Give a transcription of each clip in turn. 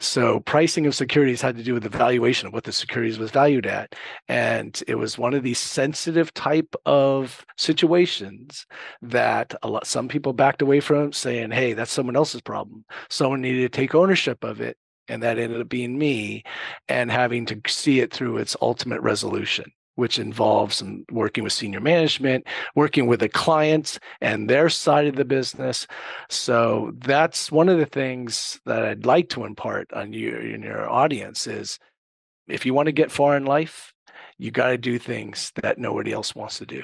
So pricing of securities had to do with the valuation of what the securities was valued at. And it was one of these sensitive type of situations that a lot some people backed away from saying, hey, that's someone else's problem. Someone needed to take ownership of it. And that ended up being me and having to see it through its ultimate resolution which involves some working with senior management, working with the clients and their side of the business. So that's one of the things that I'd like to impart on you in your audience is if you want to get far in life, you got to do things that nobody else wants to do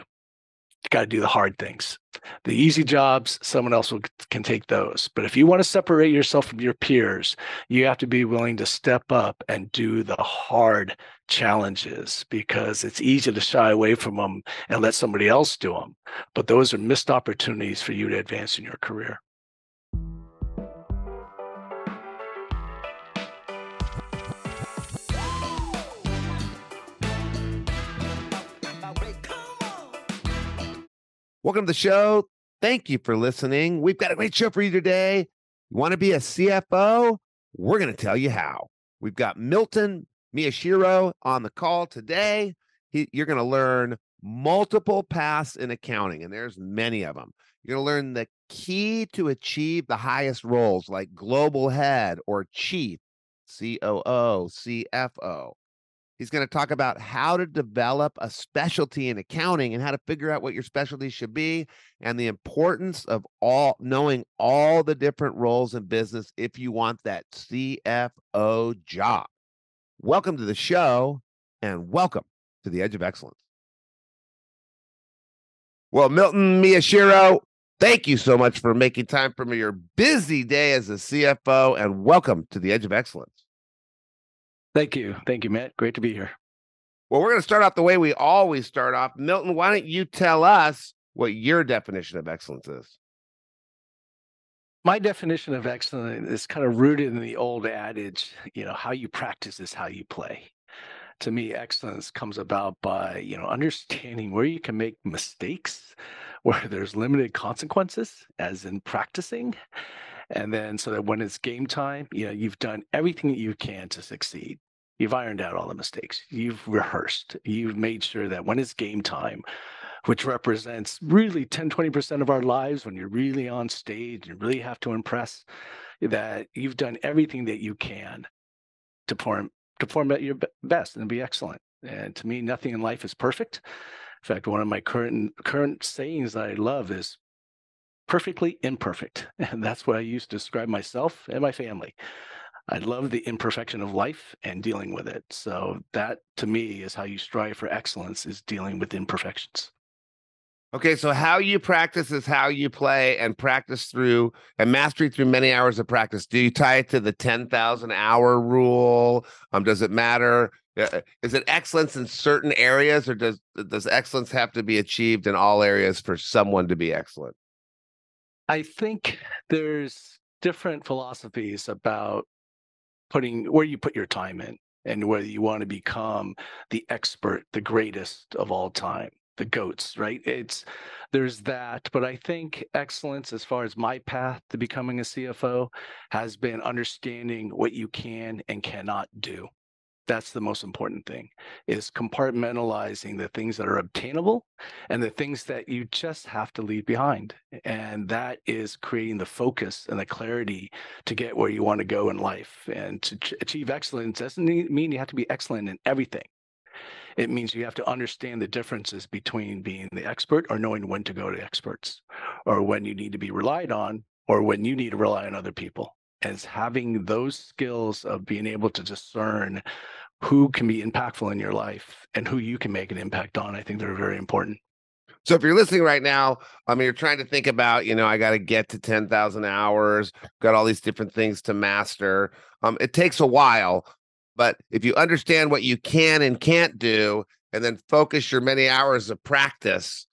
you got to do the hard things. The easy jobs, someone else will, can take those. But if you want to separate yourself from your peers, you have to be willing to step up and do the hard challenges because it's easy to shy away from them and let somebody else do them. But those are missed opportunities for you to advance in your career. Welcome to the show. Thank you for listening. We've got a great show for you today. You want to be a CFO? We're going to tell you how. We've got Milton Miyashiro on the call today. He, you're going to learn multiple paths in accounting, and there's many of them. You're going to learn the key to achieve the highest roles like global head or chief, COO, CFO. He's going to talk about how to develop a specialty in accounting and how to figure out what your specialty should be and the importance of all knowing all the different roles in business if you want that CFO job. Welcome to the show and welcome to the Edge of Excellence. Well, Milton Miyashiro, thank you so much for making time me your busy day as a CFO and welcome to the Edge of Excellence. Thank you. Thank you, Matt. Great to be here. Well, we're going to start off the way we always start off. Milton, why don't you tell us what your definition of excellence is? My definition of excellence is kind of rooted in the old adage, you know, how you practice is how you play. To me, excellence comes about by, you know, understanding where you can make mistakes, where there's limited consequences, as in practicing, and then so that when it's game time, you know, you've done everything that you can to succeed. You've ironed out all the mistakes. You've rehearsed. You've made sure that when it's game time, which represents really 10, 20% of our lives when you're really on stage and really have to impress, that you've done everything that you can to perform, to perform at your best and be excellent. And to me, nothing in life is perfect. In fact, one of my current current sayings that I love is perfectly imperfect. And that's what I use to describe myself and my family. I love the imperfection of life and dealing with it. So that to me is how you strive for excellence is dealing with imperfections. Okay, so how you practice is how you play and practice through and mastery through many hours of practice. Do you tie it to the 10,000 hour rule? Um does it matter uh, is it excellence in certain areas or does does excellence have to be achieved in all areas for someone to be excellent? I think there's different philosophies about putting where you put your time in and whether you want to become the expert, the greatest of all time, the goats, right? It's there's that, but I think excellence as far as my path to becoming a CFO has been understanding what you can and cannot do that's the most important thing is compartmentalizing the things that are obtainable and the things that you just have to leave behind and that is creating the focus and the clarity to get where you want to go in life and to achieve excellence doesn't mean you have to be excellent in everything. It means you have to understand the differences between being the expert or knowing when to go to experts or when you need to be relied on or when you need to rely on other people as having those skills of being able to discern who can be impactful in your life and who you can make an impact on. I think they're very important. So if you're listening right now, I mean, you're trying to think about, you know, I got to get to 10,000 hours, got all these different things to master. Um, it takes a while, but if you understand what you can and can't do, and then focus your many hours of practice,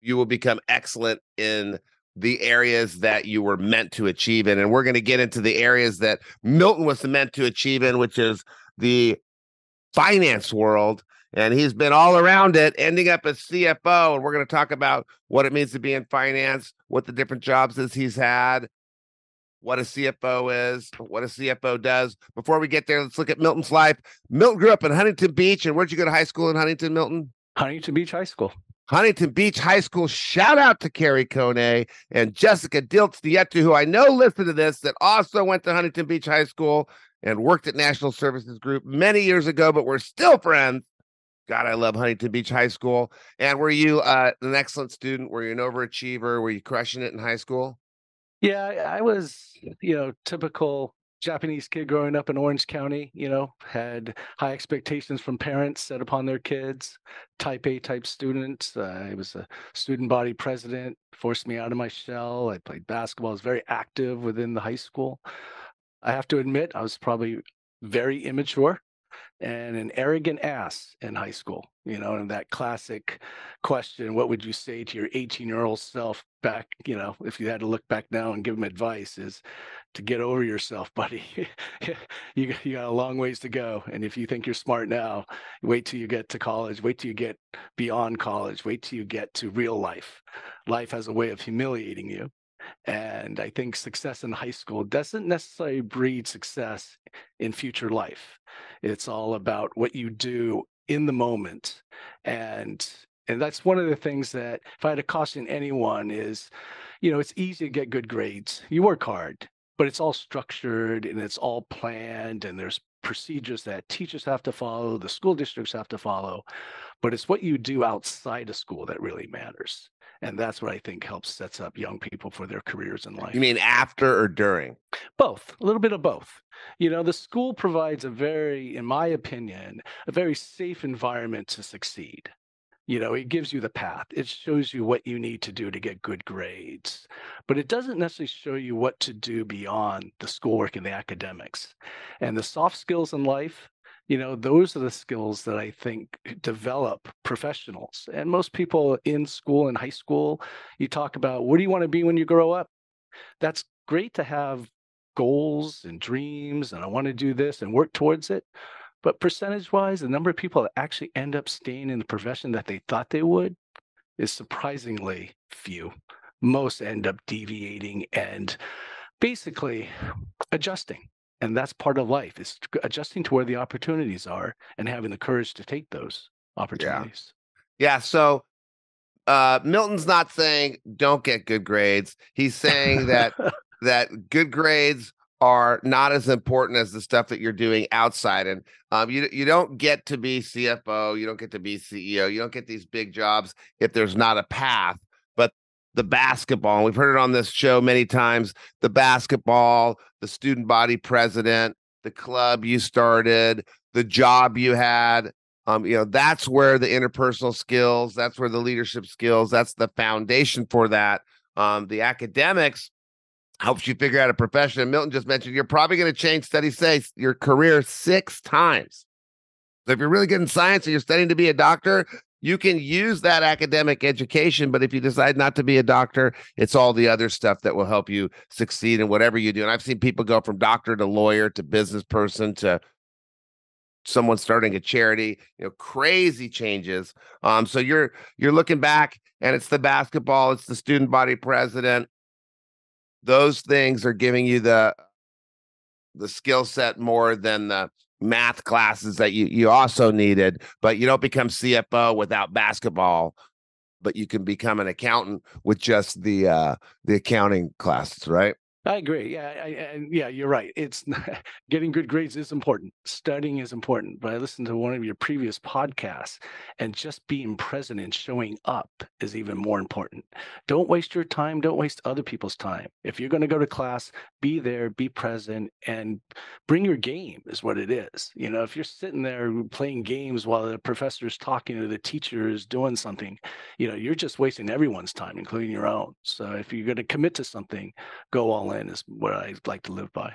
you will become excellent in the areas that you were meant to achieve in. And we're going to get into the areas that Milton was meant to achieve in, which is the finance world. And he's been all around it, ending up as CFO. And we're going to talk about what it means to be in finance, what the different jobs is he's had, what a CFO is, what a CFO does. Before we get there, let's look at Milton's life. Milton grew up in Huntington Beach, and where'd you go to high school in Huntington, Milton? Huntington Beach High School. Huntington Beach High School. Shout out to Carrie Kone and Jessica Diltz Dietu, who I know listened to this, that also went to Huntington Beach High School and worked at National Services Group many years ago, but we're still friends. God, I love Huntington Beach High School. And were you uh, an excellent student? Were you an overachiever? Were you crushing it in high school? Yeah, I was, you know, typical Japanese kid growing up in Orange County, you know, had high expectations from parents set upon their kids, type A type students. Uh, I was a student body president, forced me out of my shell. I played basketball, I was very active within the high school. I have to admit, I was probably very immature and an arrogant ass in high school, you know, and that classic question, what would you say to your 18 year old self back, you know, if you had to look back now and give them advice is to get over yourself, buddy. you, you got a long ways to go. And if you think you're smart now, wait till you get to college, wait till you get beyond college, wait till you get to real life. Life has a way of humiliating you. And I think success in high school doesn't necessarily breed success in future life. It's all about what you do in the moment. And and that's one of the things that if I had to caution anyone is, you know, it's easy to get good grades. You work hard, but it's all structured and it's all planned and there's procedures that teachers have to follow, the school districts have to follow. But it's what you do outside of school that really matters and that's what I think helps sets up young people for their careers in life. You mean after or during? Both, a little bit of both. You know, the school provides a very, in my opinion, a very safe environment to succeed. You know, it gives you the path. It shows you what you need to do to get good grades, but it doesn't necessarily show you what to do beyond the schoolwork and the academics. And the soft skills in life, you know those are the skills that i think develop professionals and most people in school and high school you talk about what do you want to be when you grow up? That's great to have goals and dreams and i want to do this and work towards it but percentage wise the number of people that actually end up staying in the profession that they thought they would is surprisingly few. Most end up deviating and basically adjusting and that's part of life is adjusting to where the opportunities are and having the courage to take those opportunities. Yeah, yeah so uh milton's not saying don't get good grades. He's saying that that good grades are not as important as the stuff that you're doing outside and um, you you don't get to be CFO, you don't get to be CEO, you don't get these big jobs if there's not a path the basketball. We've heard it on this show many times the basketball, the student body president, the club you started, the job you had. Um, you know, that's where the interpersonal skills, that's where the leadership skills, that's the foundation for that. Um, the academics helps you figure out a profession. And Milton just mentioned you're probably going to change, study say, your career six times. So if you're really good in science and you're studying to be a doctor, you can use that academic education, but if you decide not to be a doctor, it's all the other stuff that will help you succeed in whatever you do. And I've seen people go from doctor to lawyer to business person to someone starting a charity, you know, crazy changes. Um, so you're you're looking back and it's the basketball, it's the student body president. Those things are giving you the the skill set more than the math classes that you you also needed, but you don't become CFO without basketball, but you can become an accountant with just the uh the accounting classes, right? I agree. Yeah, I, I, yeah, you're right. It's getting good grades is important. Studying is important. But I listened to one of your previous podcasts, and just being present and showing up is even more important. Don't waste your time. Don't waste other people's time. If you're going to go to class, be there, be present, and bring your game. Is what it is. You know, if you're sitting there playing games while the professor is talking or the teacher is doing something, you know, you're just wasting everyone's time, including your own. So if you're going to commit to something, go all in is what I like to live by.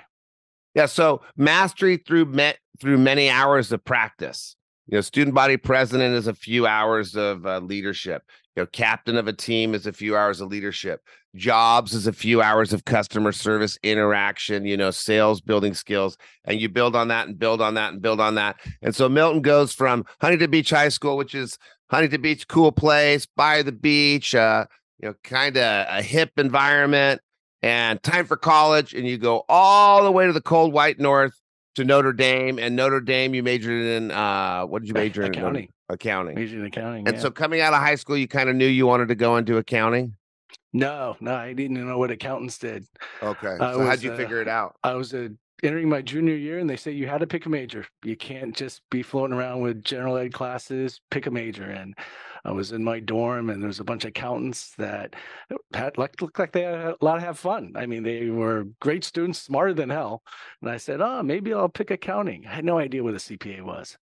Yeah. So mastery through met through many hours of practice. You know, student body president is a few hours of uh, leadership. You know, captain of a team is a few hours of leadership. Jobs is a few hours of customer service interaction. You know, sales building skills, and you build on that and build on that and build on that. And so Milton goes from Huntington Beach High School, which is Huntington Beach, cool place by the beach, uh, you know, kind of a hip environment and time for college, and you go all the way to the cold white north to Notre Dame, and Notre Dame, you majored in uh, what did you major in? accounting. Accounting. Majored in accounting. And yeah. so, coming out of high school, you kind of knew you wanted to go into accounting. no, no, I didn't know what accountants did. Okay. I so, how'd you uh, figure it out? I was uh, entering my junior year, and they say you had to pick a major. You can't just be floating around with general ed classes. Pick a major. And I was in my dorm, and there was a bunch of accountants that had like looked like they had a lot of have fun. I mean, they were great students, smarter than hell. And I said, "Oh, maybe I'll pick accounting." I had no idea what a CPA was.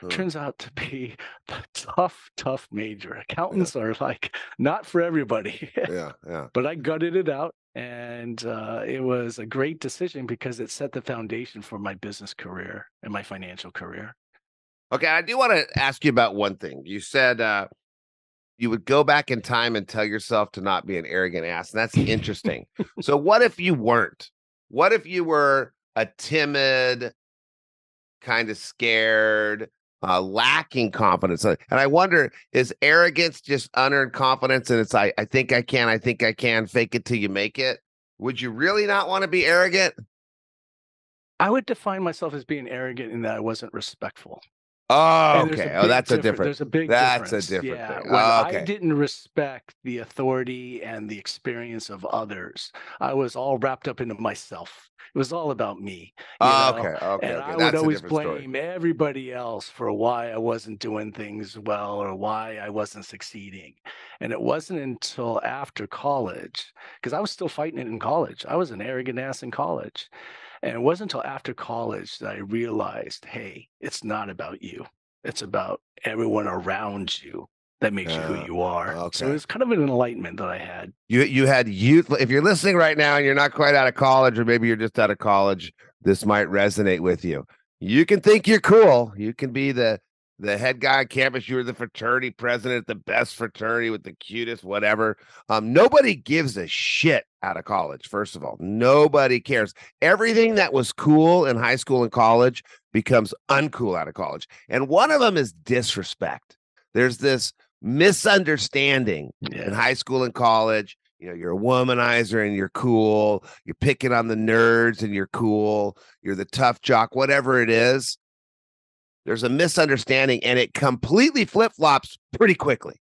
Huh. Turns out to be a tough, tough major. Accountants are like not for everybody. Yeah, yeah. but I gutted it out, and uh, it was a great decision because it set the foundation for my business career and my financial career. Okay, I do want to ask you about one thing. You said uh, you would go back in time and tell yourself to not be an arrogant ass, and that's interesting. so, what if you weren't? What if you were a timid, kind of scared, uh, lacking confidence? And I wonder, is arrogance just unearned confidence? And it's like, I think I can, I think I can, fake it till you make it. Would you really not want to be arrogant? I would define myself as being arrogant in that I wasn't respectful. Oh, okay. Oh, that's a different. There's a big that's a difference. different yeah, thing. Oh, I didn't respect the authority and the experience of others, I was all wrapped up into myself. It was all about me. Oh, okay, okay, and okay. I That's would always different story. blame everybody else for why I wasn't doing things well or why I wasn't succeeding. And it wasn't until after college, because I was still fighting it in college. I was an arrogant ass in college. And it wasn't until after college that I realized, hey, it's not about you. It's about everyone around you that makes you who uh, you are. Okay. So it's kind of an enlightenment that I had. You you had youth. If you're listening right now and you're not quite out of college, or maybe you're just out of college, this might resonate with you. You can think you're cool. You can be the the head guy on campus. You were the fraternity president, the best fraternity with the cutest, whatever. Um, nobody gives a shit out of college. First of all, nobody cares. Everything that was cool in high school and college becomes uncool out of college, and one of them is disrespect. There's this misunderstanding in high school and college. You know, you're a womanizer and you're cool. You're picking on the nerds and you're cool. You're the tough jock, whatever it is. There's a misunderstanding and it completely flip flops pretty quickly,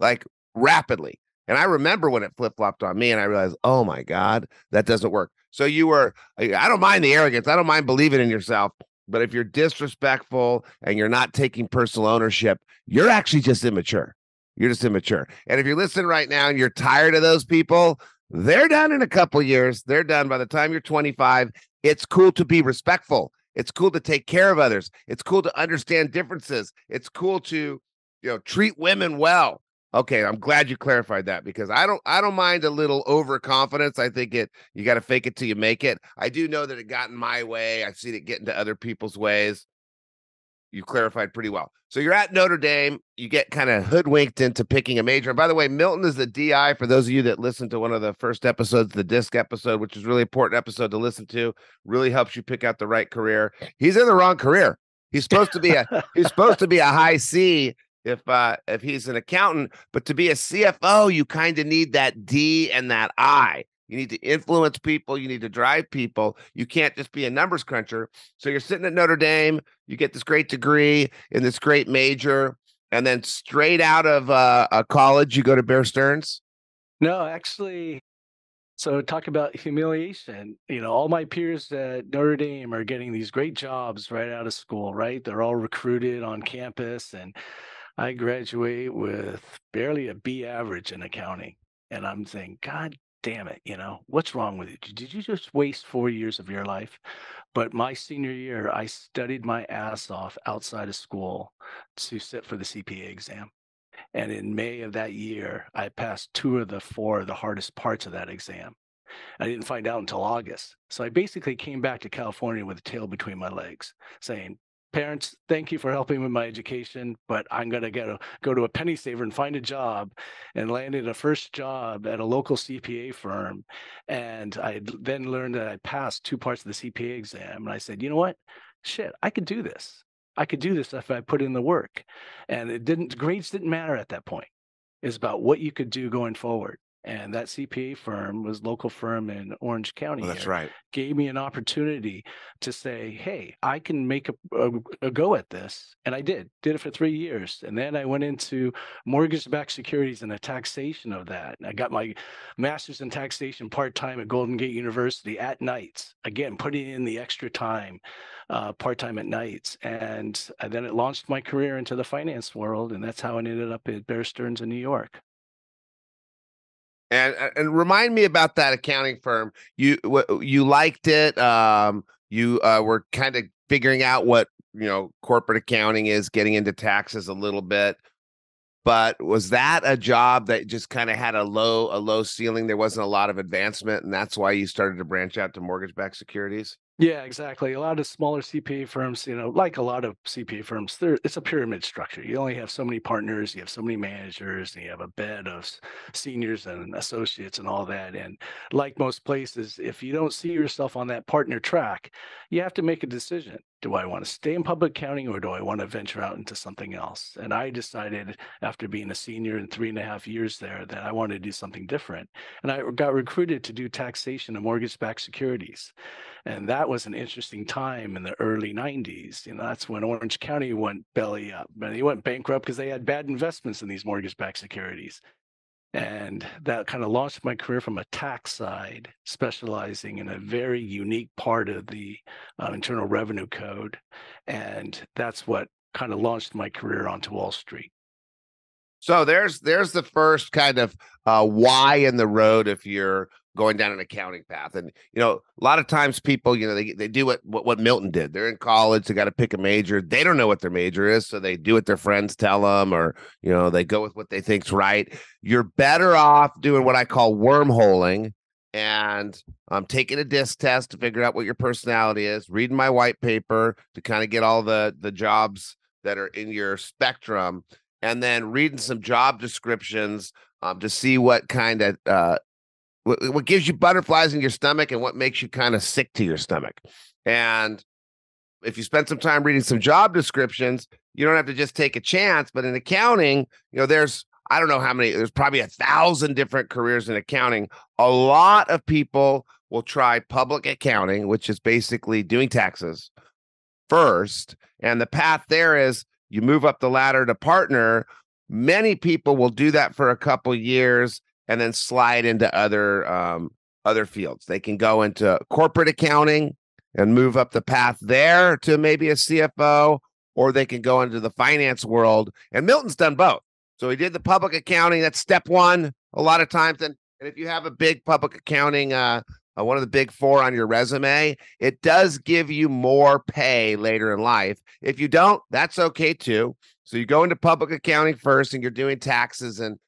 like rapidly. And I remember when it flip flopped on me and I realized, oh my God, that doesn't work. So you were, I don't mind the arrogance. I don't mind believing in yourself. But if you're disrespectful and you're not taking personal ownership, you're actually just immature. You're just immature. And if you're listening right now and you're tired of those people, they're done in a couple years. They're done by the time you're 25. It's cool to be respectful. It's cool to take care of others. It's cool to understand differences. It's cool to, you know, treat women well. Okay, I'm glad you clarified that because I don't I don't mind a little overconfidence. I think it you got to fake it till you make it. I do know that it got in my way. I've seen it get into other people's ways you clarified pretty well. So you're at Notre Dame, you get kind of hoodwinked into picking a major. And by the way, Milton is the DI for those of you that listened to one of the first episodes, the disc episode, which is really important episode to listen to, really helps you pick out the right career. He's in the wrong career. He's supposed to be a he's supposed to be a high C if uh if he's an accountant, but to be a CFO, you kind of need that D and that I. You need to influence people. You need to drive people. You can't just be a numbers cruncher. So you're sitting at Notre Dame. You get this great degree in this great major, and then straight out of uh, a college, you go to Bear Stearns. No, actually, so talk about humiliation. You know, all my peers at Notre Dame are getting these great jobs right out of school, right? They're all recruited on campus, and I graduate with barely a B average in accounting. And I'm saying, God damn it, you know, what's wrong with you? Did you just waste four years of your life? But my senior year, I studied my ass off outside of school to sit for the CPA exam. And in May of that year, I passed two of the four of the hardest parts of that exam. I didn't find out until August. So I basically came back to California with a tail between my legs, saying, Parents, thank you for helping with my education, but I'm going to go, go to a penny saver and find a job and landed a first job at a local CPA firm. And I then learned that I passed two parts of the CPA exam. And I said, you know what? Shit, I could do this. I could do this if I put in the work. And it didn't, grades didn't matter at that point. It's about what you could do going forward. And that CPA firm was local firm in Orange County. Oh, that's right. Gave me an opportunity to say, "Hey, I can make a, a, a go at this," and I did. Did it for three years, and then I went into mortgage-backed securities and the taxation of that. And I got my master's in taxation part time at Golden Gate University at nights. Again, putting in the extra time, uh, part time at nights, and, and then it launched my career into the finance world, and that's how I ended up at Bear Stearns in New York. And uh, and remind me about that accounting firm. You you liked it. Um, you uh, were kind of figuring out what you know corporate accounting is, getting into taxes a little bit. But was that a job that just kind of had a low a low ceiling? There wasn't a lot of advancement, and that's why you started to branch out to mortgage backed securities. Yeah, exactly. A lot of smaller CPA firms, you know, like a lot of CPA firms, there it's a pyramid structure. You only have so many partners, you have so many managers, and you have a bed of seniors and associates and all that. And like most places, if you don't see yourself on that partner track, you have to make a decision. Do I want to stay in public accounting or do I want to venture out into something else? And I decided after being a senior in three and a half years there that I wanted to do something different. And I got recruited to do taxation of mortgage backed securities. And that was an interesting time in the early 90s. You know, that's when Orange County went belly up. And they went bankrupt because they had bad investments in these mortgage-backed securities. And that kind of launched my career from a tax side, specializing in a very unique part of the uh, Internal Revenue Code. And that's what kind of launched my career onto Wall Street. So there's there's the first kind of uh, why in the road if you're going down an accounting path. And you know, a lot of times people, you know, they they do what what, what Milton did. They're in college, they got to pick a major. They don't know what their major is, so they do what their friends tell them, or you know, they go with what they think's right. You're better off doing what I call wormholing and um, taking a disc test to figure out what your personality is, reading my white paper to kind of get all the the jobs that are in your spectrum, and then reading some job descriptions um, to see what kind of uh, what, what gives you butterflies in your stomach and what makes you kind of sick to your stomach. And if you spend some time reading some job descriptions, you don't have to just take a chance. But in accounting, you know, there's I don't know how many, there's probably a thousand different careers in accounting. A lot of people will try public accounting, which is basically doing taxes first. And the path there is you move up the ladder to partner. Many people will do that for a couple years and then slide into other um, other fields. They can go into corporate accounting and move up the path there to maybe a CFO, or they can go into the finance world. And Milton's done both. So he did the public accounting. That's step one. A lot of times, and, and if you have a big public accounting, uh, uh, one of the big four on your resume, it does give you more pay later in life. If you don't, that's okay too. So you go into public accounting first, and you're doing taxes and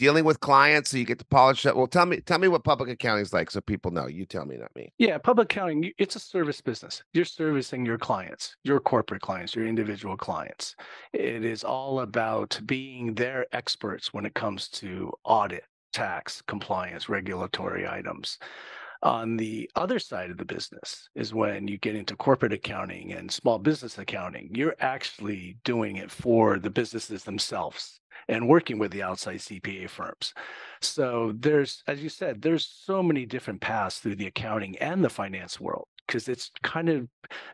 dealing with clients so you get to polish up well tell me tell me what public accounting is like so people know you tell me not me. Yeah public accounting it's a service business. You're servicing your clients your corporate clients your individual clients. It is all about being their experts when it comes to audit tax compliance regulatory items on the other side of the business is when you get into corporate accounting and small business accounting you're actually doing it for the businesses themselves and working with the outside CPA firms. So there's, as you said, there's so many different paths through the accounting and the finance world because it's kind of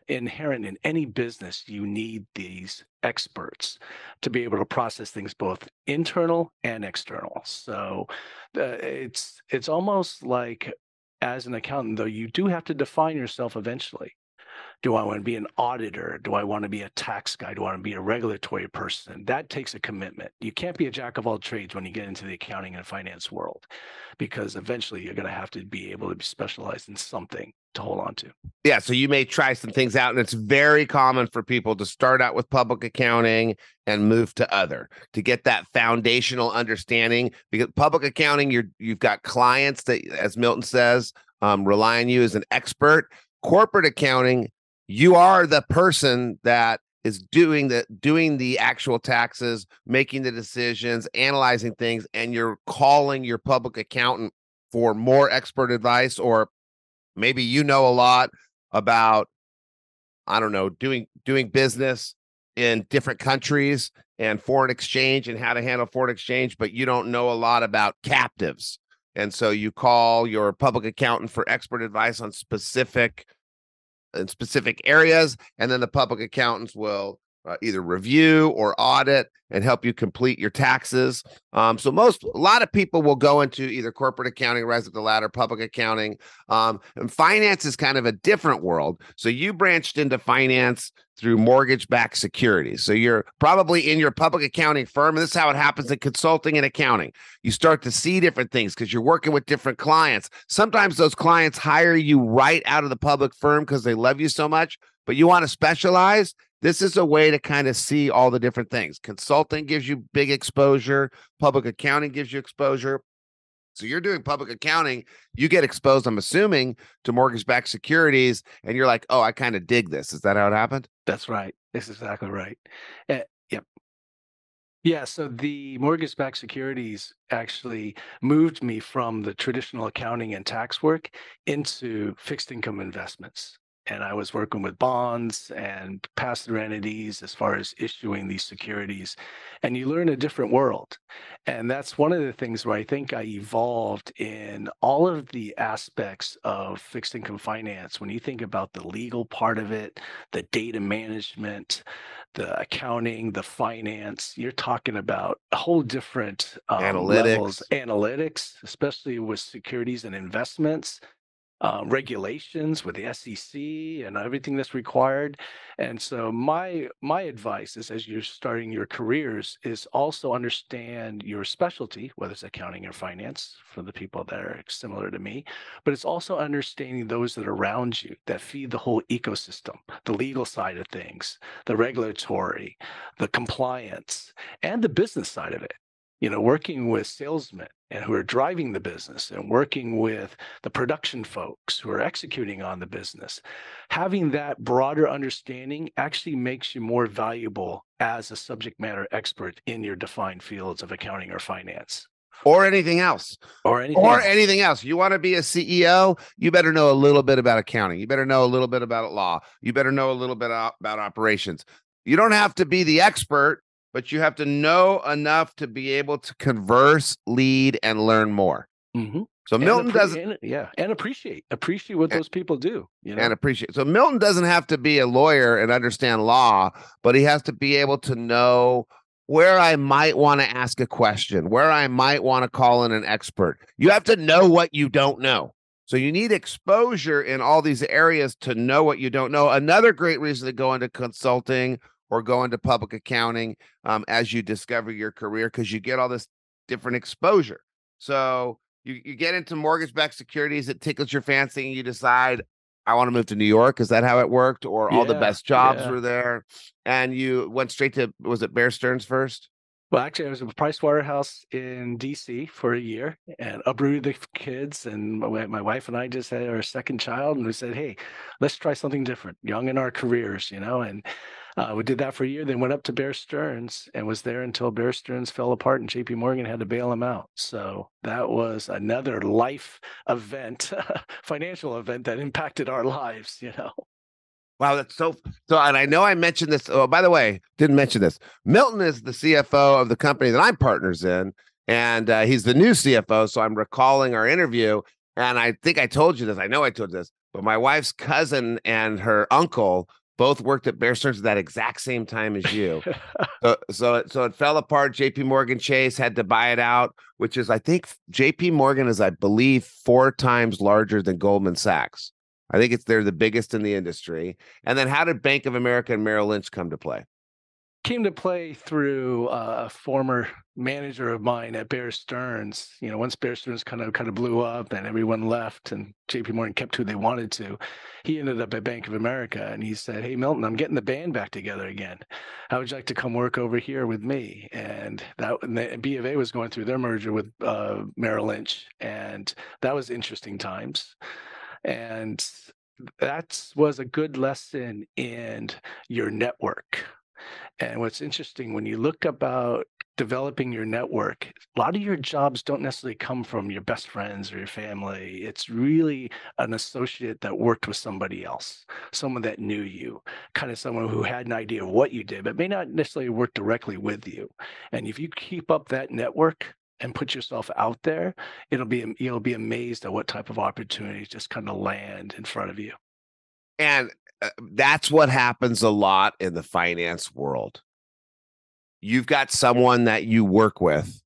inherent in any business. You need these experts to be able to process things both internal and external. So uh, it's it's almost like as an accountant, though, you do have to define yourself eventually. Do I want to be an auditor? Do I want to be a tax guy? Do I want to be a regulatory person? That takes a commitment. You can't be a jack of all trades when you get into the accounting and finance world, because eventually you're going to have to be able to be specialized in something to hold on to. Yeah. So you may try some things out, and it's very common for people to start out with public accounting and move to other to get that foundational understanding. Because public accounting, you're you've got clients that, as Milton says, um, rely on you as an expert. Corporate accounting, you are the person that is doing the doing the actual taxes making the decisions analyzing things and you're calling your public accountant for more expert advice or maybe you know a lot about i don't know doing doing business in different countries and foreign exchange and how to handle foreign exchange, but you don't know a lot about captives. And so you call your public accountant for expert advice on specific in specific areas, and then the public accountants will uh, either review or audit and help you complete your taxes. Um, so most a lot of people will go into either corporate accounting, rise up the ladder, public accounting, um, and finance is kind of a different world. So you branched into finance through mortgage-backed securities. So you're probably in your public accounting firm, and this is how it happens in consulting and accounting. You start to see different things because you're working with different clients. Sometimes those clients hire you right out of the public firm because they love you so much, but you want to specialize this is a way to kind of see all the different things. Consulting gives you big exposure, public accounting gives you exposure. So you're doing public accounting, you get exposed, I'm assuming, to mortgage backed securities, and you're like, oh, I kind of dig this. Is that how it happened? That's right. That's exactly right. Uh, yep. Yeah. So the mortgage backed securities actually moved me from the traditional accounting and tax work into fixed income investments and I was working with bonds and pass-through entities as far as issuing these securities. And you learn a different world. And that's one of the things where I think I evolved in all of the aspects of fixed income finance. When you think about the legal part of it, the data management, the accounting, the finance, you're talking about a whole different um, analytics. levels, analytics, especially with securities and investments uh, regulations with the SEC and everything that's required. And so my my advice is as you're starting your careers is also understand your specialty, whether it's accounting or finance for the people that are similar to me, but it's also understanding those that are around you that feed the whole ecosystem, the legal side of things, the regulatory, the compliance, and the business side of it you know, working with salesmen and who are driving the business and working with the production folks who are executing on the business, having that broader understanding actually makes you more valuable as a subject matter expert in your defined fields of accounting or finance. Or anything else. Or anything or else. anything else. You want to be a CEO, you better know a little bit about accounting. You better know a little bit about law. You better know a little bit about operations. You don't have to be the expert but you have to know enough to be able to converse, lead, and learn more. Mm-hmm. So Milton appre- doesn't, and, yeah, and appreciate appreciate what And- those people do. You know, and appreciate. So Milton doesn't have to be a lawyer and understand law, but he has to be able to know where I might want to ask a question, where I might want to call in an expert. You have to know what you don't know. So you need exposure in all these areas to know what you don't know. Another great reason to go into consulting or go into public accounting um, as you discover your career because you get all this different exposure. So you, you get into mortgage backed securities, it tickles your fancy, and you decide, I want to move to New York. Is that how it worked? Or all the best jobs yeah. were there? And you went straight to, was it Bear Stearns first? Well, actually, I was at Price Waterhouse in DC for a year and uprooted the kids. And my, my wife and I just had our second child, and we said, "Hey, let's try something different, young in our careers," you know. And uh, we did that for a year. Then went up to Bear Stearns and was there until Bear Stearns fell apart, and J.P. Morgan had to bail him out. So that was another life event, financial event that impacted our lives, you know. Wow, that's so so. And I know I mentioned this. Oh, by the way, didn't mention this. Milton is the CFO of the company that I'm partners in, and uh, he's the new CFO. So I'm recalling our interview, and I think I told you this. I know I told this, but my wife's cousin and her uncle both worked at Bear Stearns at that exact same time as you. so so it, so it fell apart. J.P. Morgan Chase had to buy it out, which is I think J.P. Morgan is I believe four times larger than Goldman Sachs. I think it's they're the biggest in the industry. And then how did Bank of America and Merrill Lynch come to play? Came to play through uh, a former manager of mine at Bear Stearns. You know, once Bear Stearns kind of kind of blew up and everyone left, and J.P. Morgan kept who they wanted to, he ended up at Bank of America, and he said, "Hey, Milton, I'm getting the band back together again. How would you like to come work over here with me?" And that and the B of A was going through their merger with uh, Merrill Lynch, and that was interesting times. And that was a good lesson in your network and what's interesting when you look about developing your network, a lot of your jobs don't necessarily come from your best friends or your family. It's really an associate that worked with somebody else, someone that knew you, kind of someone who had an idea of what you did, but may not necessarily work directly with you. And if you keep up that network and put yourself out there, it'll be you'll be amazed at what type of opportunities just kind of land in front of you. And Uh, that's what happens a lot in the finance world. You've got someone that you work with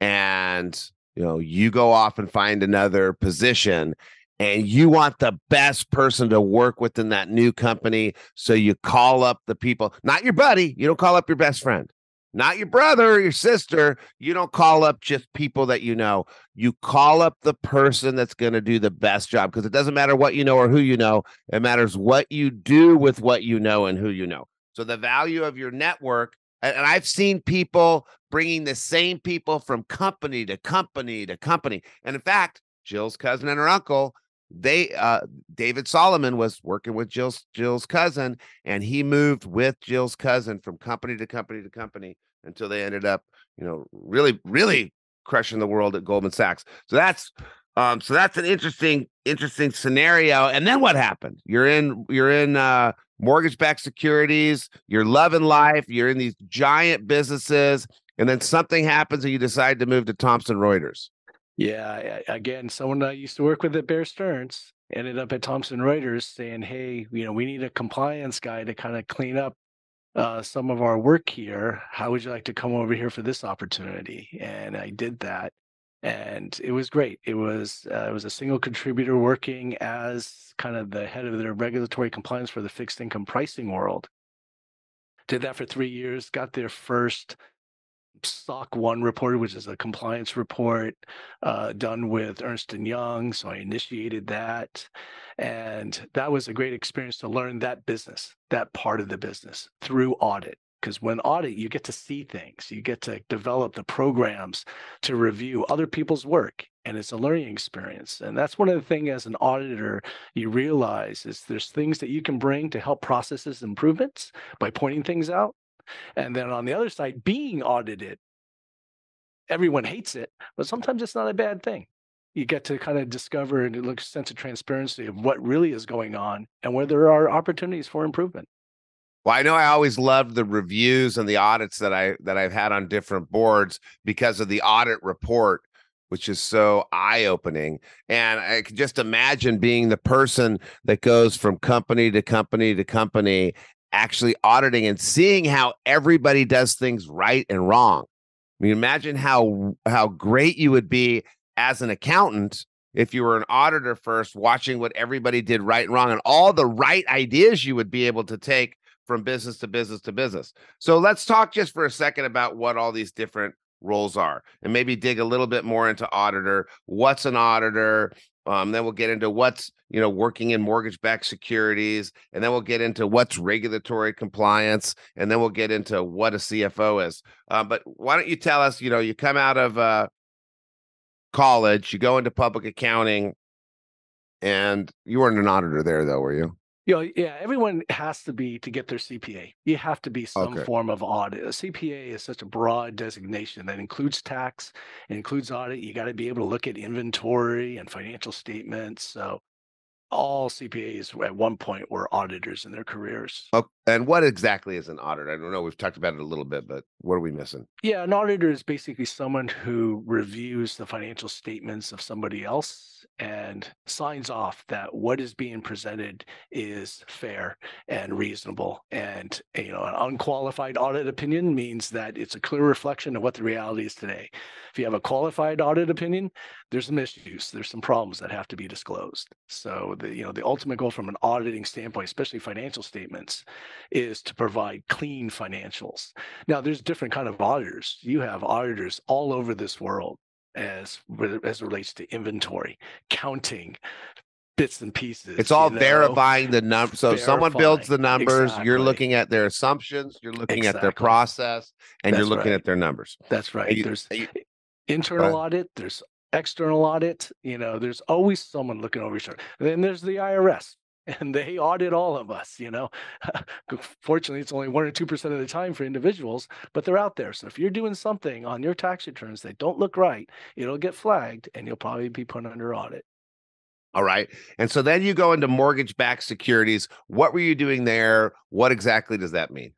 and you know you go off and find another position and you want the best person to work with in that new company so you call up the people not your buddy you don't call up your best friend not your brother or your sister you don't call up just people that you know you call up the person that's going to do the best job because it doesn't matter what you know or who you know it matters what you do with what you know and who you know so the value of your network and I've seen people bringing the same people from company to company to company. And in fact, Jill's cousin and her uncle, they uh David Solomon was working with Jill's Jill's cousin and he moved with Jill's cousin from company to company to company until they ended up, you know, really really crushing the world at Goldman Sachs. So that's um so that's an interesting interesting scenario. And then what happened? You're in you're in uh mortgage backed securities, you're loving life, you're in these giant businesses, and then something happens and you decide to move to Thomson Reuters. Yeah, again, someone I used to work with at Bear Stearns ended up at Thomson Reuters saying, "Hey, you know, we need a compliance guy to kind of clean up uh, some of our work here. How would you like to come over here for this opportunity?" And I did that, and it was great. It was uh, it was a single contributor working as kind of the head of their regulatory compliance for the fixed income pricing world. Did that for three years. Got their first SOC 1 report, which is a compliance report uh, done with Ernst and Young. So I initiated that, and that was a great experience to learn that business, that part of the business through audit because when audit you get to see things you get to develop the programs to review other people's work and it's a learning experience and that's one of the things as an auditor you realize is there's things that you can bring to help processes improvements by pointing things out and then on the other side being audited. Everyone hates it but sometimes it's not a bad thing. You get to kind of discover and look sense of transparency of what really is going on and where there are opportunities for improvement. Well, I know I always loved the reviews and the audits that I that I've had on different boards because of the audit report, which is so eye-opening. And I can just imagine being the person that goes from company to company to company, actually auditing and seeing how everybody does things right and wrong. I mean, imagine how how great you would be as an accountant if you were an auditor first, watching what everybody did right and wrong and all the right ideas you would be able to take from business to business to business. So let's talk just for a second about what all these different roles are and maybe dig a little bit more into auditor. What's an auditor? Um, then we'll get into what's you know working in mortgage-backed securities, and then we'll get into what's regulatory compliance, and then we'll get into what a CFO is. Uh, but why don't you tell us? You know, you come out of uh, college, you go into public accounting, and you weren't an auditor there, though, were you? You know, yeah, everyone has to be to get their CPA. You have to be some Okay. form of audit. A CPA is such a broad designation that includes tax, it includes audit. You got to be able to look at inventory and financial statements. So all CPAs at one point were auditors in their careers. Oh, and what exactly is an auditor? I don't know. We've talked about it a little bit, but what are we missing? Yeah, an auditor is basically someone who reviews the financial statements of somebody else and signs off that what is being presented is fair and reasonable. And eh, you know, an unqualified audit opinion means that it's a clear reflection of what the reality is today. If you have a qualified audit opinion, there's some issues, there's some problems that have to be disclosed. So the you know the ultimate goal from an auditing standpoint, especially financial statements, is to provide clean financials. Now, there's different kind of auditors. You have auditors all over this world as as it relates to inventory, counting, bits and pieces. It's all you know? verifying the number. So someone builds the Verifying, numbers. You're looking at their assumptions. You're looking at their process, and you're looking right. at their numbers. That's right. you- there's you- internal audit. There's external audit. You know, there's always someone looking over your shoulder. Then there's the IRS. And they audit all of us, you know. Fortunately, it's only one or two percent of the time for individuals, but they're out there. So if you're doing something on your tax returns that don't look right, it'll get flagged and you'll probably be put under audit. All right. And so then you go into mortgage backed securities. What were you doing there? What exactly does that mean?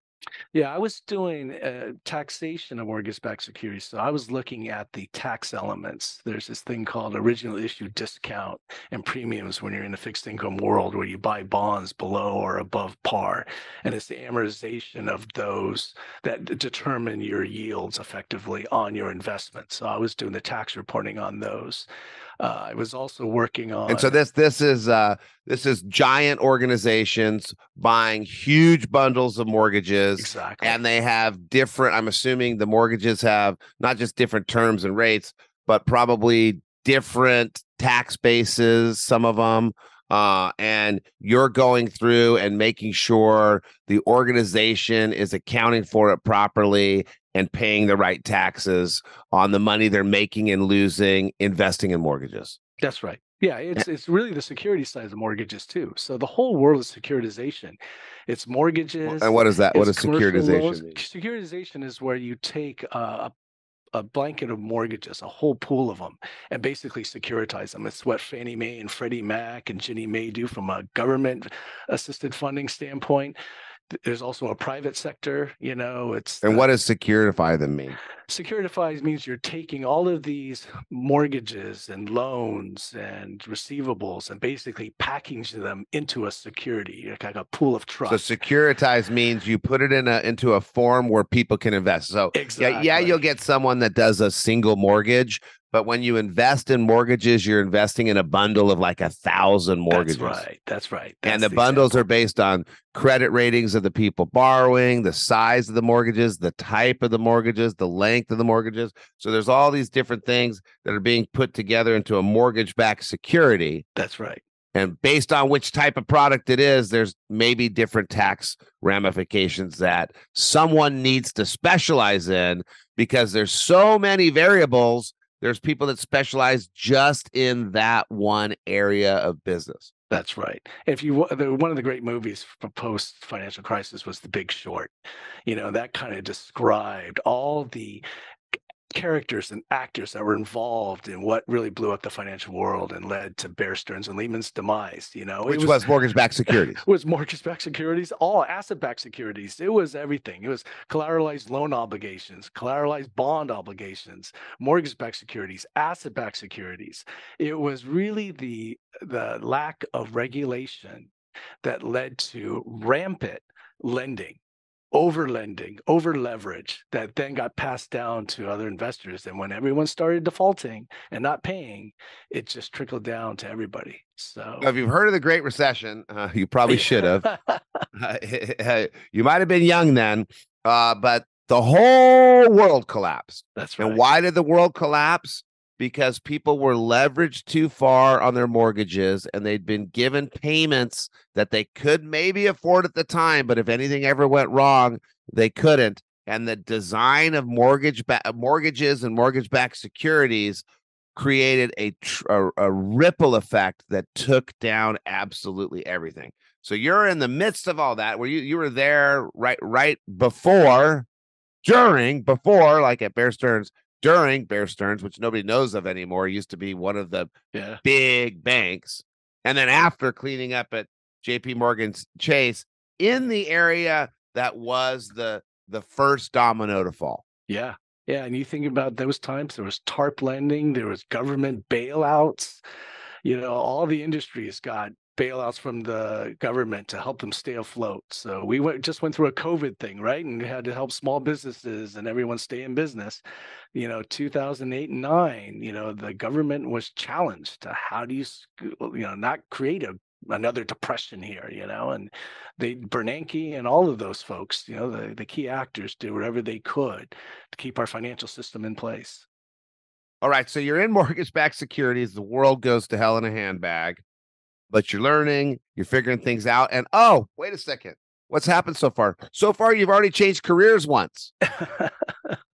Yeah, I was doing uh, taxation of mortgage-backed securities. So I was looking at the tax elements. There's this thing called original issue discount and premiums when you're in the fixed income world where you buy bonds below or above par. And it's the amortization of those that determine your yields effectively on your investment. So I was doing the tax reporting on those. Uh, I was also working on. And so this this is uh this is giant organizations buying huge bundles of mortgages. exactly. And they have different, I'm assuming the mortgages have not just different terms and rates, but probably different tax bases, some of them. Uh, and you're going through and making sure the organization is accounting for it properly and paying the right taxes on the money they're making and losing investing in mortgages. That's right. Yeah, it's it's really the security side of the mortgages too. So the whole world is securitization. It's mortgages. And what is that? What commercial securitization loans. mean? Securitization is where you take a, a a blanket of mortgages, a whole pool of them, and basically securitize them. It's what Fannie Mae and Freddie Mac and Ginnie Mae do from a government assisted funding standpoint. Th- There's also a private sector, you know, it's And the- what does securify them mean? Securitize means you're taking all of these mortgages and loans and receivables and basically packaging them into a security, like like a pool of trust. So securitize means you put it in a into a form where people can invest. So yeah, yeah, you'll get someone that does a single mortgage, but when you invest in mortgages, you're investing in a bundle of like a thousand mortgages. That's right. That's right. and That's the bundles example. are based on credit ratings of the people borrowing, the size of the mortgages, the type of the mortgages, the length of the mortgages. So there's all these different things that are being put together into a mortgage-backed security. That's right. And based on which type of product it is, there's maybe different tax ramifications that someone needs to specialize in because there's so many variables. There's people that specialize just in that one area of business. That's right. If you one of the great movies for post financial crisis was The Big Short. You know that kind of described all the characters and actors that were involved in what really blew up the financial world and led to Bear Stearns and Lehman's demise. You know, It which was, mortgage-backed securities. It was mortgage-backed securities, all asset-backed securities. It was everything. It was collateralized loan obligations, collateralized bond obligations, mortgage-backed securities, asset-backed securities. It was really the the lack of regulation that led to rampant lending, over lending, over leverage that then got passed down to other investors. And when everyone started defaulting and not paying, it just trickled down to everybody. So Now, if you've heard of the Great Recession, uh, you probably should have. you might have been young then, uh, but the whole world collapsed. That's right. And why did the world collapse? Because people were leveraged too far on their mortgages and they'd been given payments that they could maybe afford at the time, but if anything ever went wrong, they couldn't. And the design of mortgage ba- mortgages and mortgage-backed securities created a, tr- a a ripple effect that took down absolutely everything. So you're in the midst of all that, where you you were there right right before, during, before, like at Bear Stearns, during Bear Stearns, which nobody knows of anymore, used to be one of the yeah. big banks, and then after cleaning up at J.P. Morgan's Chase in the area that was the the first domino to fall. Yeah. Yeah. And you think about those times, there was TARP lending, there was government bailouts. You know, all the industries got bailouts from the government to help them stay afloat. So we went just went through a COVID thing, right? And had to help small businesses and everyone stay in business. You know, 2008 and 9, you know, the government was challenged to how do you, you know, not create a another depression here, you know, and they Bernanke and all of those folks, you know, the, the key actors did whatever they could to keep our financial system in place. All right, so you're in mortgage-backed securities. The world goes to hell in a handbag, but you're learning, you're figuring things out. And oh, wait a second, what's happened so far? So far, you've already changed careers once.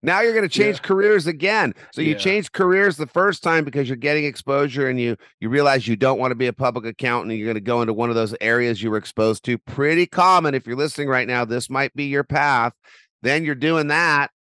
Now you're going to change Yeah. careers again. So you Yeah. changed careers the first time because you're getting exposure, and you you realize you don't want to be a public accountant. And you're going to go into one of those areas you were exposed to. Pretty common if you're listening right now. This might be your path. Then you're doing that,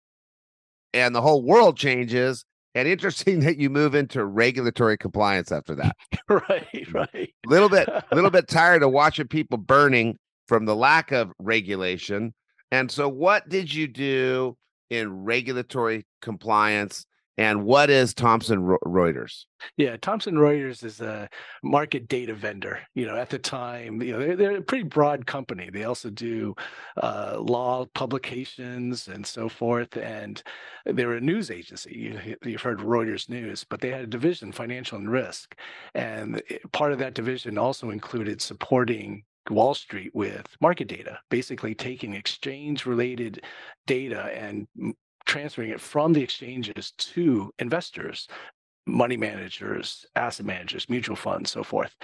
and the whole world changes, And interesting that you move into regulatory compliance after that. right, right. A Little bit, a little bit tired of watching people burning from the lack of regulation. And so, what did you do in regulatory compliance? And what is Thomson Reuters? Yeah, Thomson Reuters is a market data vendor. You know, at the time, you know, they're, they're a pretty broad company. They also do uh, law publications and so forth. And they're a news agency. You, you've heard Reuters News, but they had a division, financial and risk. And part of that division also included supporting Wall Street with market data, basically taking exchange related data and transferring it from the exchanges to investors, money managers, asset managers, mutual funds, so forth.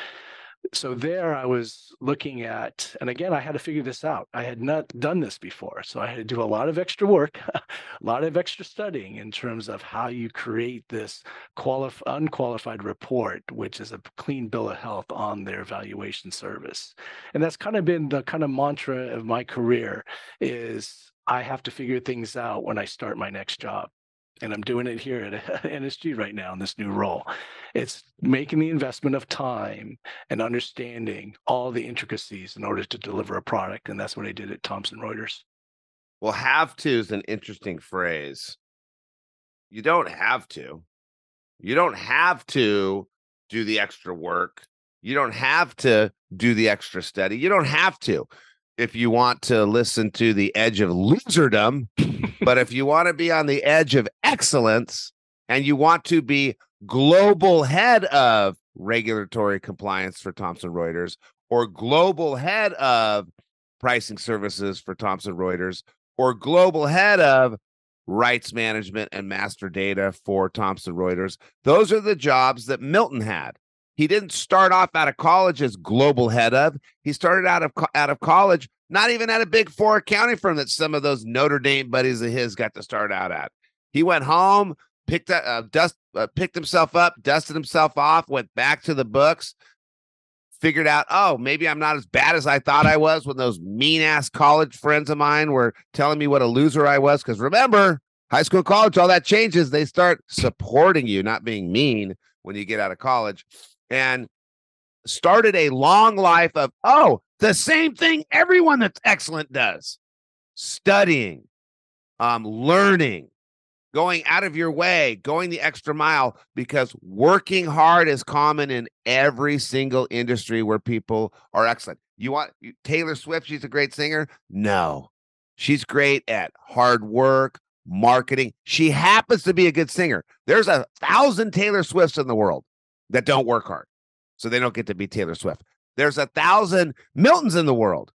So there I was looking at, and again, I had to figure this out. I had not done this before. So I had to do a lot of extra work, a lot of extra studying in terms of how you create this qualif- unqualified report, which is a clean bill of health on their valuation service. And that's kind of been the kind of mantra of my career is I have to figure things out when I start my next job. And I'm doing it here at NSG right now in this new role. It's making the investment of time and understanding all the intricacies in order to deliver a product. And that's what I did at Thomson Reuters. Well, have to is an interesting phrase. You don't have to. You don't have to do the extra work. You don't have to do the extra study. You don't have to if you want to listen to the edge of loserdom, but if you want to be on the edge of excellence and you want to be global head of regulatory compliance for Thomson Reuters or global head of pricing services for Thomson Reuters or global head of rights management and master data for Thomson Reuters, those are the jobs that Milton had. He didn't start off out of college as global head of. He started out of out of college, not even at a big four accounting firm that some of those Notre Dame buddies of his got to start out at. He went home, picked up, uh, dust, uh, picked himself up, dusted himself off, went back to the books, figured out, oh, maybe I'm not as bad as I thought I was when those mean ass college friends of mine were telling me what a loser I was. Because remember, high school, college, all that changes. They start supporting you, not being mean when you get out of college and started a long life of, oh, the same thing everyone that's excellent does studying, um, learning, going out of your way, going the extra mile, because working hard is common in every single industry where people are excellent. You want Taylor Swift, she's a great singer? No, she's great at hard work, marketing. She happens to be a good singer. There's a thousand Taylor Swifts in the world that don't work hard. So they don't get to be Taylor Swift. There's a thousand Miltons in the world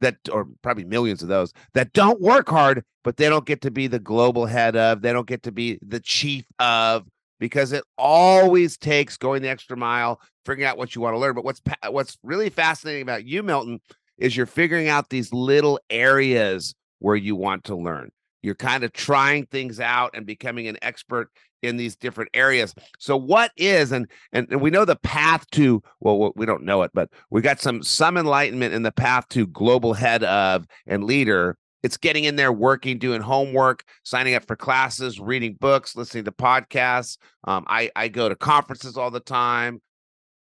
that, or probably millions of those that don't work hard, but they don't get to be the global head of, they don't get to be the chief of, because it always takes going the extra mile, figuring out what you want to learn. But what's what's really fascinating about you, Milton, is you're figuring out these little areas where you want to learn. You're kind of trying things out and becoming an expert in these different areas. So what is and, and and we know the path to well we don't know it, but we got some some enlightenment in the path to global head of and leader. It's getting in there, working, doing homework, signing up for classes, reading books, listening to podcasts. Um, I I go to conferences all the time,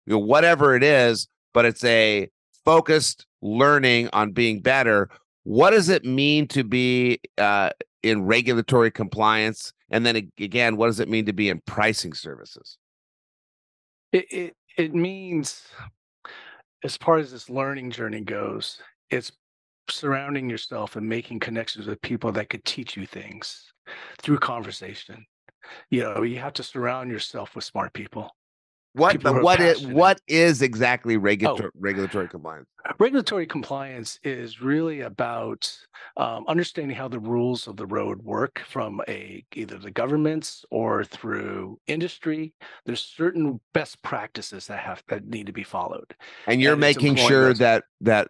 you know, whatever it is, but it's a focused learning on being better. What does it mean to be uh, in regulatory compliance and then again, what does it mean to be in pricing services? It it, it means as far as this learning journey goes, it's surrounding yourself and making connections with people that could teach you things through conversation. You know, you have to surround yourself with smart people. What but what is what is exactly regulatory oh, regulatory compliance? Regulatory compliance is really about um, understanding how the rules of the road work from a either the governments or through industry. There's certain best practices that have that need to be followed. And you're and making sure those. that that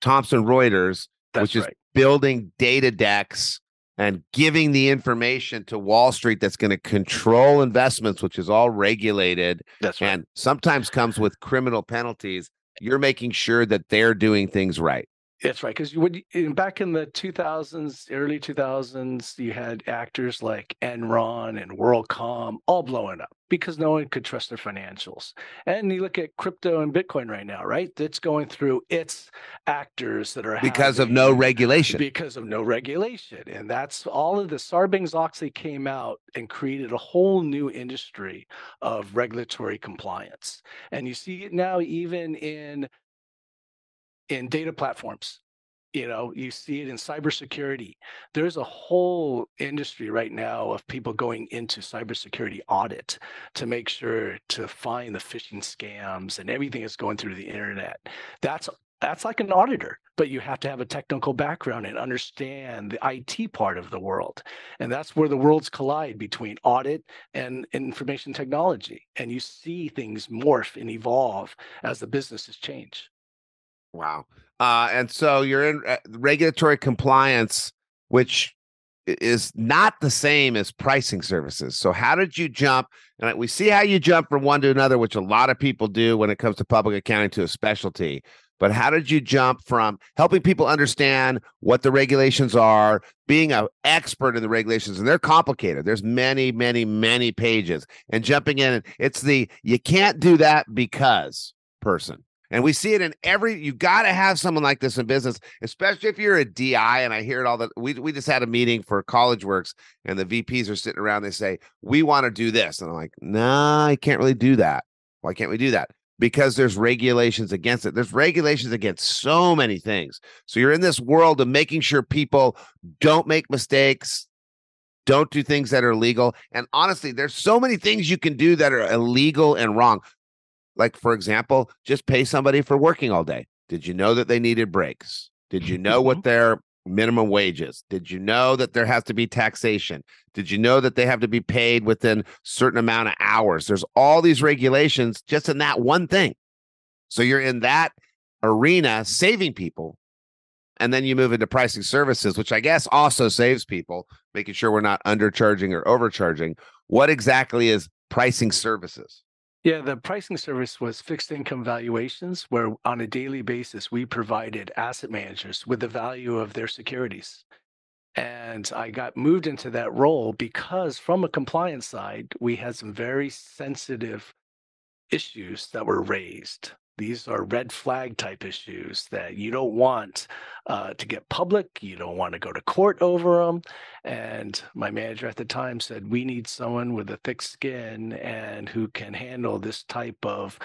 Thomson Reuters, That's which is right. building data decks and giving the information to Wall Street that's going to control investments, which is all regulated that's right. and sometimes comes with criminal penalties. You're making sure that they're doing things right. That's right. Because you would in- back in the 2000s, early 2000s, you had actors like Enron and WorldCom all blowing up because no one could trust their financials. And you look at crypto and Bitcoin right now, right? It's going through its actors that are because of no regulation. because of no regulation. And that's all of the Sarbanes Oxley came out and created a whole new industry of regulatory compliance. And you see it now even in in data platforms. You know, you see it in cybersecurity. There's a whole industry right now of people going into cybersecurity audit to make sure to find the phishing scams and everything that's going through the internet. That's that's like an auditor, but you have to have a technical background and understand the IT part of the world. And that's where the worlds collide between audit and information technology. And you see things morph and evolve as the businesses change. Wow. Uh, and so you're in uh, regulatory compliance, which is not the same as pricing services. So how did you jump? And we see how you jump from one to another, which a lot of people do when it comes to public accounting to a specialty. But how did you jump from helping people understand what the regulations are, being an expert in the regulations, and they're complicated. There's many, many, many pages, and jumping in. It's the you can't do that because person. And we see it in every you got to have someone like this in business, especially if you're a DI. And I hear it all that we we just had a meeting for College Works, and the VPs are sitting around. They say, We want to do this. And I'm like, nah, I can't really do that. Why can't we do that? Because there's regulations against it. There's regulations against so many things. So you're in this world of making sure people don't make mistakes, don't do things that are illegal. And honestly, there's so many things you can do that are illegal and wrong. Like, for example, just pay somebody for working all day. Did you know that they needed breaks? Did you know what mm-hmm. their minimum wage is? Did you know that there has to be taxation? Did you know that they have to be paid within certain amount of hours? There's all these regulations just in that one thing. So you're in that arena saving people. And then you move into pricing services, which I guess also saves people, making sure we're not undercharging or overcharging. What exactly is pricing services? Yeah, the pricing service was fixed income valuations, where on a daily basis, we provided asset managers with the value of their securities. And I got moved into that role because, from a compliance side, we had some very sensitive issues that were raised. These are red flag type issues that you don't want uh, to get public. You don't want to go to court over them. And my manager at the time said, We need someone with a thick skin and who can handle this type of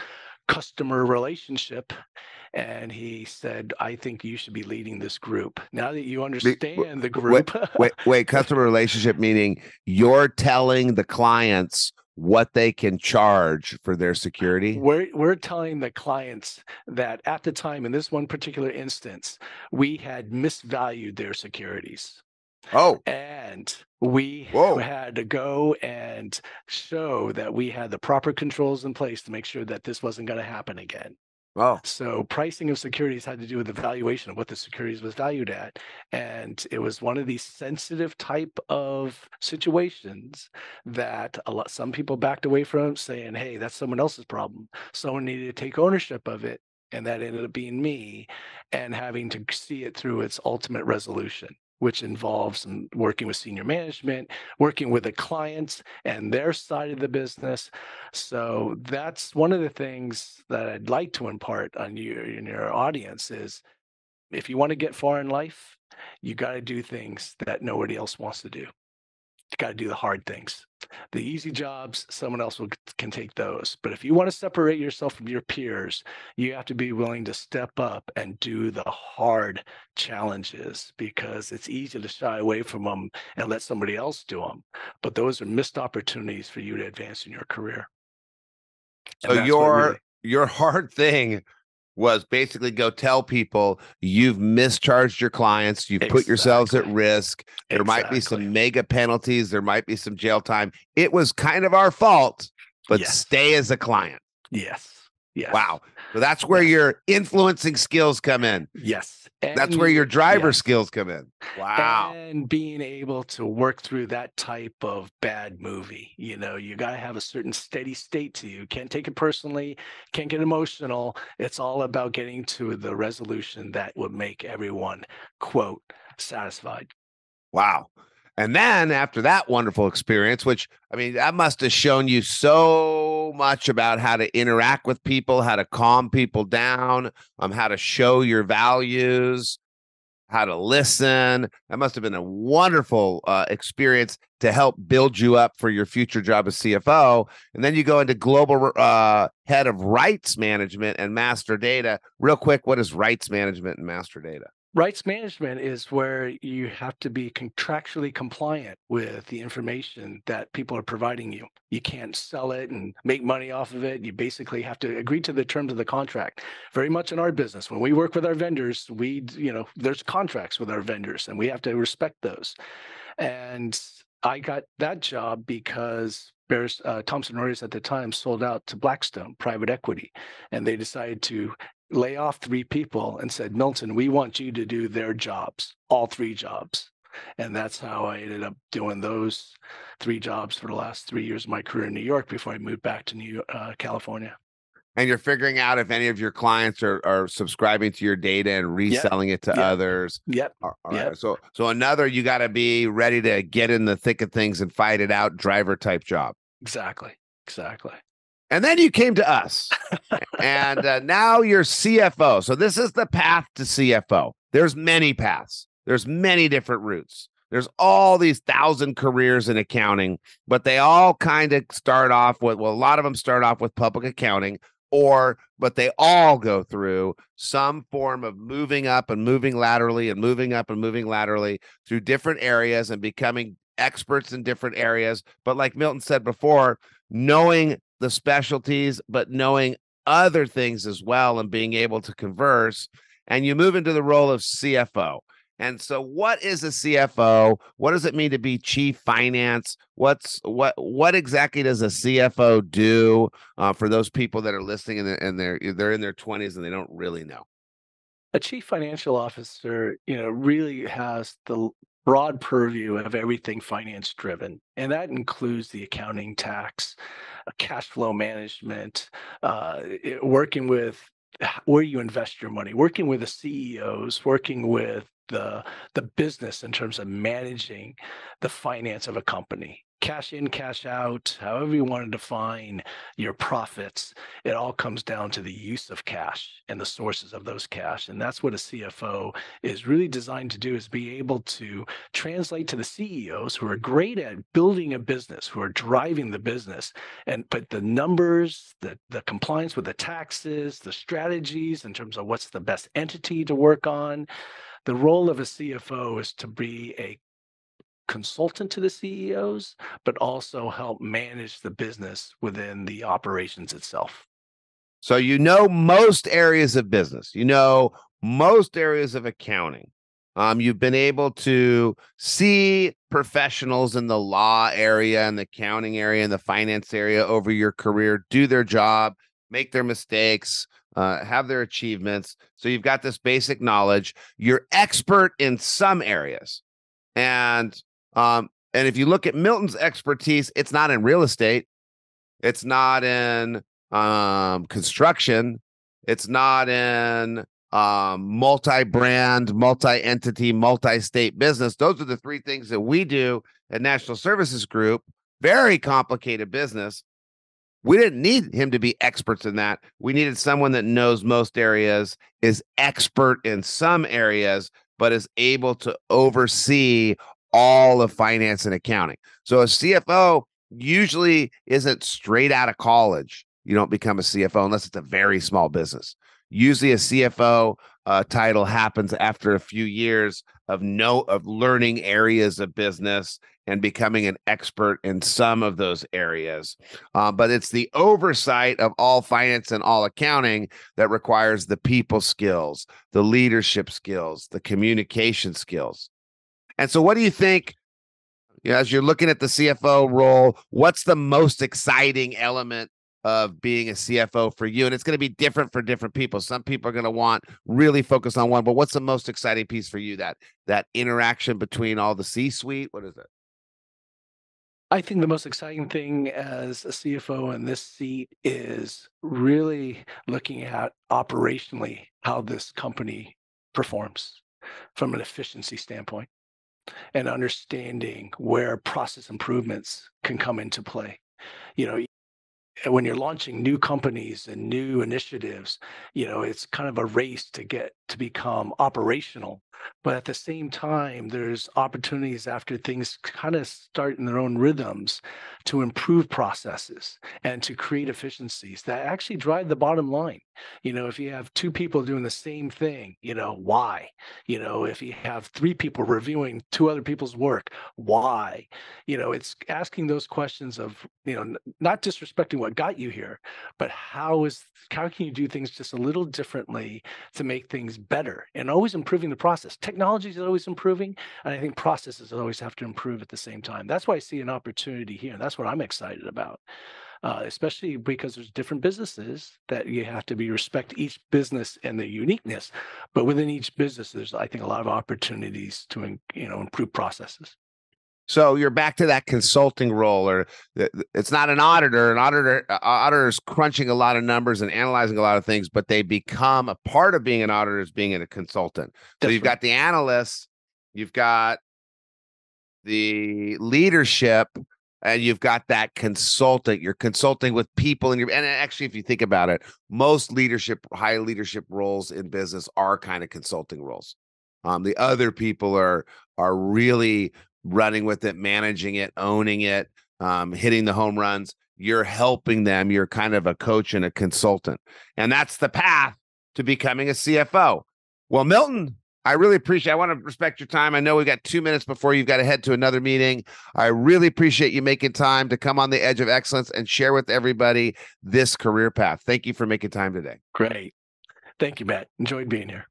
customer relationship. And he said, I think you should be leading this group. Now that you understand the group. Wait, wait, customer relationship meaning you're telling the clients what they can charge for their security. We're we're telling the clients that at the time in this one particular instance, we had misvalued their securities. Oh, And we Whoa. had to go and show that we had the proper controls in place to make sure that this wasn't going to happen again. Oh, So pricing of securities had to do with the valuation of what the securities was valued at. And it was one of these sensitive type of situations that a lot some people backed away from saying, hey, that's someone else's problem. Someone needed to take ownership of it. And that ended up being me and having to see it through its ultimate resolution, which involves working with senior management, working with the clients and their side of the business. So that's one of the things that I'd like to impart on you in your audience is if you want to get far in life, you got to do things that nobody else wants to do. You got to do the hard things. The easy jobs, someone else will, can take those. But if you want to separate yourself from your peers, you have to be willing to step up and do the hard challenges because it's easy to shy away from them and let somebody else do them. But those are missed opportunities for you to advance in your career. And so your really- your hard thing was basically go tell people you've mischarged your clients, you've put yourselves at risk. There might be some mega penalties, there might be some jail time. It was kind of our fault, but Yes. stay as a client. Yes. Yes. Wow. So that's where Yes. your influencing skills come in. Yes. That's where your driver yes. skills come in. Wow. And being able to work through that type of bad movie. You know, you got to have a certain steady state to you. Can't take it personally, can't get emotional. It's all about getting to the resolution that would make everyone, quote, satisfied. Wow. And then after that wonderful experience, which I mean, that must have shown you so much about how to interact with people, how to calm people down, um, how to show your values, how to listen. That must have been a wonderful uh, experience to help build you up for your future job as CFO. And then you go into global uh, head of rights management and master data. Real quick, what is rights management and master data? Rights management is where you have to be contractually compliant with the information that people are providing you. You can't sell it and make money off of it. You basically have to agree to the terms of the contract. Very much in our business, when we work with our vendors, we, you know, there's contracts with our vendors and we have to respect those. And I got that job because Bears, uh, Thomson Reuters at the time sold out to Blackstone private equity, and they decided to lay off three people and said, Milton, we want you to do their jobs, all three jobs. And that's how I ended up doing those three jobs for the last three years of my career in New York before I moved back to New uh, California. and you're figuring out if any of your clients are, are subscribing to your data and reselling it to Yeah. others. Yep. All right. Yep. So so another you got to be ready to get in the thick of things and fight it out driver type job. Exactly. Exactly. And then you came to us. and uh, now you're CFO. So this is the path to CFO. There's many paths. There's many different routes. There's all these thousand careers in accounting, but they all kind of start off with well, a lot of them start off with public accounting, or but they all go through some form of moving up and moving laterally and moving up and moving laterally through different areas and becoming experts in different areas. But like Milton said before, knowing the specialties, but knowing other things as well and being able to converse. And you move into the role of CFO. And so, what is a CFO? What does it mean to be chief finance? What's what? What exactly does a CFO do uh, for those people that are listening and they're, and they're they're in their twenties and they don't really know? A chief financial officer, you know, really has the broad purview of everything finance driven. And that includes the accounting tax, uh, cash flow management, uh, working with where you invest your money, working with the CEOs, working with the the business in terms of managing the finance of a company. Cash in, cash out, however you want to define your profits, it all comes down to the use of cash and the sources of those cash. And that's what a CFO is really designed to do is be able to translate to the CEOs who are great at building a business, who are driving the business and put the numbers, the, the compliance with the taxes, the strategies in terms of what's the best entity to work on. The role of a CFO is to be a consultant to the CEOs, but also help manage the business within the operations itself. So you know most areas of business. You know most areas of accounting. Um, you've been able to see professionals in the law area and the accounting area and the finance area over your career do their job, make their mistakes, uh, have their achievements. So you've got this basic knowledge. You're expert in some areas, and um, and if you look at Milton's expertise, it's not in real estate, it's not in um construction. It's not in um multi-brand multi-entity multi-state business. Those are the three things that we do at national services group. Very complicated business. We didn't need him to be experts in that. We needed someone that knows most areas is expert in some areas but is able to oversee all of finance and accounting so a cfo usually isn't straight out of college you don't become a CFO unless it's a very small business. Usually, a CFO uh, title happens after a few years of no of learning areas of business and becoming an expert in some of those areas. Uh, but it's the oversight of all finance and all accounting that requires the people skills, the leadership skills, the communication skills. And so, what do you think? you know, as you're looking at the CFO role, what's the most exciting element of being a CFO for you? And it's going to be different for different people. Some people are going to want really focus on one, but what's the most exciting piece for you? That that interaction between all the C-suite? What is it? I think the most exciting thing as a CFO in this seat is really looking at operationally how this company performs from an efficiency standpoint and understanding where process improvements can come into play. You know, when you're launching new companies and new initiatives, you know, it's kind of a race to get to become operational. But at the same time, there's opportunities after things kind of start in their own rhythms to improve processes and to create efficiencies that actually drive the bottom line. You know, if you have two people doing the same thing, you know, why? You know, if you have three people reviewing two other people's work, why? You know, it's asking those questions of, you know, not disrespecting what got you here, but how is how can you do things just a little differently to make things better and always improving the process. Technology is always improving, and I think processes always have to improve at the same time. That's why I see an opportunity here, and that's what I'm excited about. Uh, especially because there's different businesses that you have to be respect each business and the uniqueness. But within each business, there's I think a lot of opportunities to you know improve processes. So you're back to that consulting role, or it's not an auditor. An auditor, auditor is crunching a lot of numbers and analyzing a lot of things, but they become a part of being an auditor is being a consultant. So you've got the analysts, you've got the leadership, and you've got that consultant. You're consulting with people, and you're and actually, if you think about it, most leadership, high leadership roles in business are kind of consulting roles. Um, the other people are are really running with it, managing it, owning it, um, hitting the home runs. You're helping them. You're kind of a coach and a consultant. And that's the path to becoming a CFO. Well, Milton, I really appreciate. I want to respect your time. I know we got two minutes before you've got to head to another meeting. I really appreciate you making time to come on the edge of excellence and share with everybody this career path. Thank you for making time today. Great. Thank you, Matt. Enjoyed being here.